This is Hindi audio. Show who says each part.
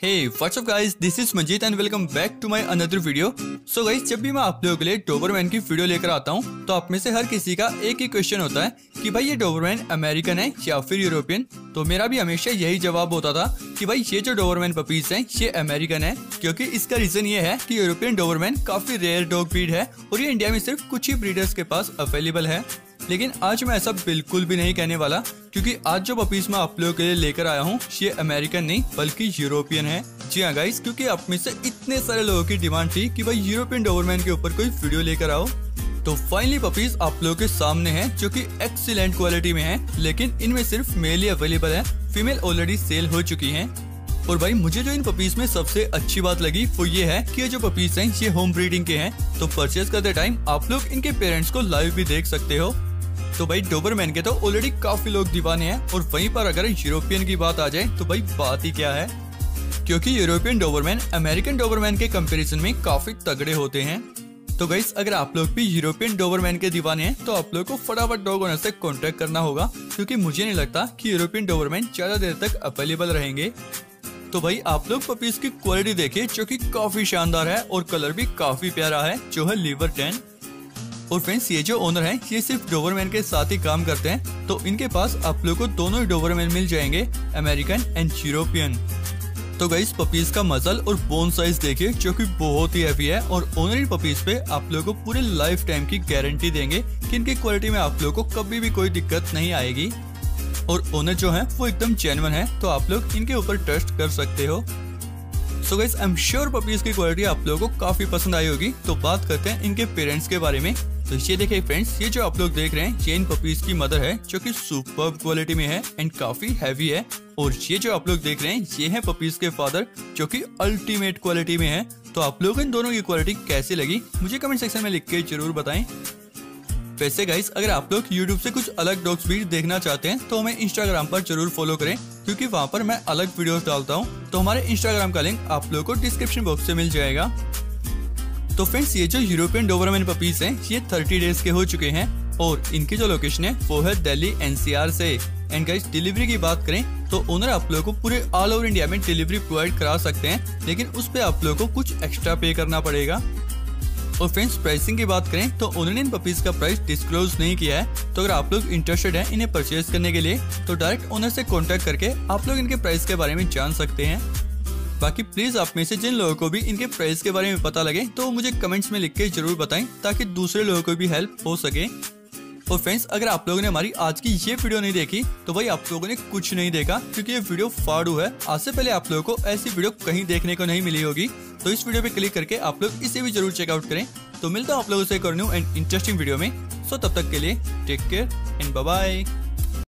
Speaker 1: Hey what's up guys this is Manjeet and welcome back to my another video so guys जब भी मैं आप लोगों के लिए डोबरमैन की वीडियो लेकर आता हूँ तो आप में से हर किसी का एक ही क्वेश्चन होता है कि भाई ये डोबरमैन अमेरिकन है या फिर यूरोपियन तो मेरा भी हमेशा यही जवाब होता था कि भाई ये जो डोबरमैन पपीज हैं, ये अमेरिकन है, क्योंकि इसका रीजन ये है कि यूरोपियन डोबरमैन काफ़ी रेयर डॉग ब्रीड है और ये इंडिया में सिर्फ़ कुछ ही ब्रीडर्स के पास अवेलेबल है। लेकिन आज मैं ऐसा बिल्कुल भी नहीं कहने वाला, क्योंकि आज जो पपीज मैं आप लोगों के लिए लेकर आया हूँ, ये अमेरिकन नहीं, बल्कि यूरोपियन है। जी हाँ गाइस क्योंकि आप में से इतने सारे लोगों की डिमांड थी कि भाई यूरोपियन डोबरमैन के ऊपर कोई वीडियो लेकर आओ। तो फाइनली पपीज आप लोगों के सामने हैं, जो कि एक्सीलेंट क्वालिटी में हैं, लेकिन इनमें सिर्फ़ मेल ही अवेलेबल है। फीमेल ऑलरेडी सेल हो चुकी हैं। और भाई, मुझे जो इन पपीज में सबसे अच्छी बात लगी, वो ये है कि ये जो पपीज हैं, ये होम ब्रीडिंग के हैं। तो परचेज करते टाइम आप लोग इनके पेरेंट्स को लाइव भी देख सकते हो। तो भाई डोबरमैन के तो ऑलरेडी काफ़ी लोग दीवाने हैं और वहीं पर अगर यूरोपियन की बात आ जाए तो भाई बात ही क्या है? क्योंकि यूरोपियन डोबरमैन अमेरिकन डोबरमैन के कंपैरिजन में काफ़ी तगड़े होते हैं। तो गाइस अगर आप लोग भी यूरोपियन डोबरमैन के दीवाने हैं तो आप लोग को फटाफट डॉग ओनर से कांटेक्ट करना होगा, क्योंकि मुझे नहीं लगता कि यूरोपियन डोबरमैन ज़्यादा देर तक अवेलेबल रहेंगे। तो भाई, आप लोग पपीज की क्वालिटी देखिए, जो कि काफ़ी शानदार है और कलर भी काफ़ी प्यारा है, जो है लीवर टेन और फ्रेंड्स ये जो ओनर हैं, ये सिर्फ़ डोबरमैन के साथ ही काम करते हैं तो इनके पास आप लोग को दोनों ही डोबरमैन मिल जाएँगे अमेरिकन एंड यूरोपियन तो गई पपीज का मसल और बोन साइज़ देखिए, जो कि बहुत ही हैवी है, और ओनर पपीज पे आप लोगों को पूरे लाइफ टाइम की गारंटी देंगे कि इनकी क्वालिटी में आप लोगों को कभी भी कोई दिक्कत नहीं आएगी। और ओनर जो है, वो एकदम जेनवन है तो आप लोग इनके ऊपर ट्रस्ट कर सकते हो। So guys I am sure puppies की क्वालिटी आप लोगों को काफ़ी पसंद आई होगी। तो बात करते हैं इनके पेरेंट्स के बारे में। तो ये देखिए फ्रेंड्स ये जो आप लोग देख रहे हैं इन पपीज की मदर है, जो कि सुपर क्वालिटी में है एंड काफ़ी हैवी है। और ये जो आप लोग देख रहे हैं, ये है पपीज के फादर जो कि अल्टीमेट क्वालिटी में है। तो आप लोग इन दोनों की क्वालिटी कैसी लगी, मुझे कमेंट सेक्शन में लिख के ज़रूर बताएँ। वैसे गाइस अगर आप लोग YouTube से कुछ अलग डॉग्स भी देखना चाहते हैं तो हमें Instagram पर ज़रूर फॉलो करें, क्योंकि वहाँ पर मैं अलग वीडियोस डालता हूँ। तो हमारे Instagram का लिंक आप लोगों को डिस्क्रिप्शन बॉक्स से मिल जाएगा। तो फ्रेंड्स, ये जो यूरोपियन डोबरमैन पपीज हैं, ये 30 डेज़ के हो चुके हैं और इनकी जो लोकेशन है, वो है दिल्ली एनसीआर से। एंड गाइस डिलीवरी की बात करें तो ओनर आप लोगों को पूरे ऑल ओवर इंडिया में डिलीवरी प्रोवाइड करा सकते हैं, लेकिन उस पर आप लोगों को कुछ एक्स्ट्रा पे करना पड़ेगा। और फ्रेंड्स प्राइसिंग की बात करें तो उन्होंने इन पपीज का प्राइस डिस्क्लोज नहीं किया है। तो अगर आप लोग इंटरेस्टेड हैं इन्हें परचेज करने के लिए तो डायरेक्ट ओनर से कांटेक्ट करके आप लोग इनके प्राइस के बारे में जान सकते हैं। बाकी प्लीज़ आप में से जिन लोगों को भी इनके प्राइस के बारे में पता लगे तो मुझे कमेंट्स में लिख के ज़रूर बताएँ, ताकि दूसरे लोगों को भी हेल्प हो सके। और फ्रेंड्स अगर आप लोगों ने हमारी आज की ये वीडियो नहीं देखी तो भाई आप लोगों ने कुछ नहीं देखा, क्योंकि ये वीडियो फाड़ू है। आज से पहले आप लोगों को ऐसी वीडियो कहीं देखने को नहीं मिली होगी। तो इस वीडियो पे क्लिक करके आप लोग इसे भी ज़रूर चेकआउट करें। तो मिलता हूँ आप लोगों से एक और न्यू एंड इंटरेस्टिंग वीडियो में। सो तब तक के लिए टेक केयर एंड बाय